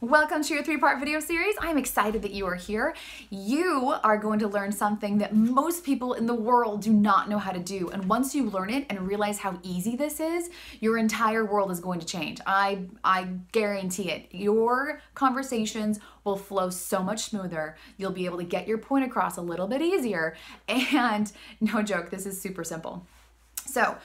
Welcome to your three-part video series. I'm excited that you are here. You are going to learn something that most people in the world do not know how to do. And once you learn it and realize how easy this is, your entire world is going to change. I, I guarantee it. Your conversations will flow so much smoother. You'll be able to get your point across a little bit easier. And no joke, this is super simple. So,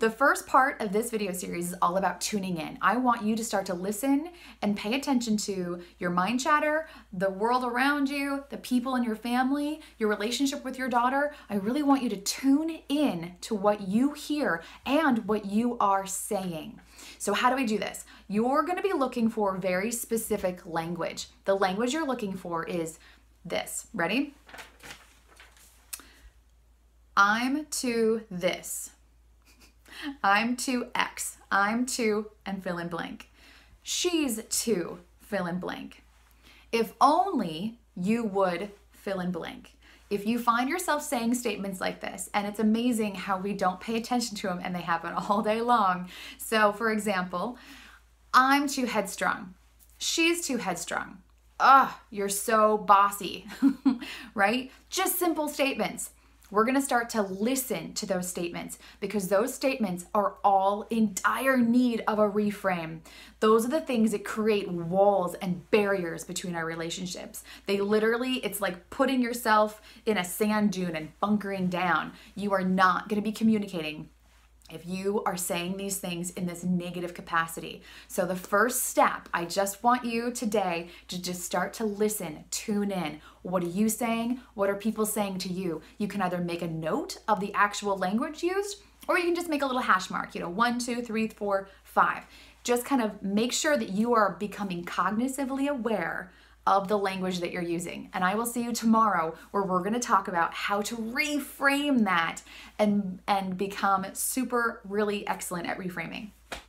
the first part of this video series is all about tuning in. I want you to start to listen and pay attention to your mind chatter, the world around you, the people in your family, your relationship with your daughter. I really want you to tune in to what you hear and what you are saying. So, how do we do this? You're going to be looking for very specific language. The language you're looking for is this. Ready? I'm too this. I'm too X. I'm too and fill in blank. She's too fill in blank. If only you would fill in blank. If you find yourself saying statements like this, and it's amazing how we don't pay attention to them and they happen all day long. So, for example, I'm too headstrong. She's too headstrong. Ugh, you're so bossy, right? Just simple statements we're going to start to listen to those statements because those statements are all in dire need of a reframe. Those are the things that create walls and barriers between our relationships. They literally, it's like putting yourself in a sand dune and bunkering down. You are not going to be communicating if you are saying these things in this negative capacity. So, the first step, I just want you today to just start to listen, tune in. What are you saying? What are people saying to you? You can either make a note of the actual language used, or you can just make a little hash mark, you know, one, two, three, four, five. Just kind of make sure that you are becoming cognitively aware of the language that you're using. And I will see you tomorrow where we're going to talk about how to reframe that and and become super really excellent at reframing.